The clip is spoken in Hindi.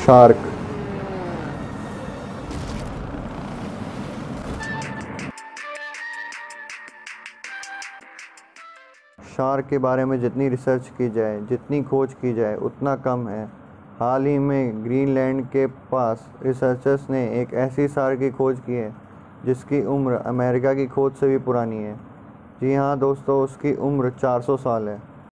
शार्क शार्क के बारे में जितनी रिसर्च की जाए, जितनी खोज की जाए, उतना कम है। हाल ही में ग्रीनलैंड के पास रिसर्चर्स ने एक ऐसी शार्क की खोज की है, जिसकी उम्र अमेरिका की खोज से भी पुरानी है। जी हाँ दोस्तों, उसकी उम्र 400 साल है।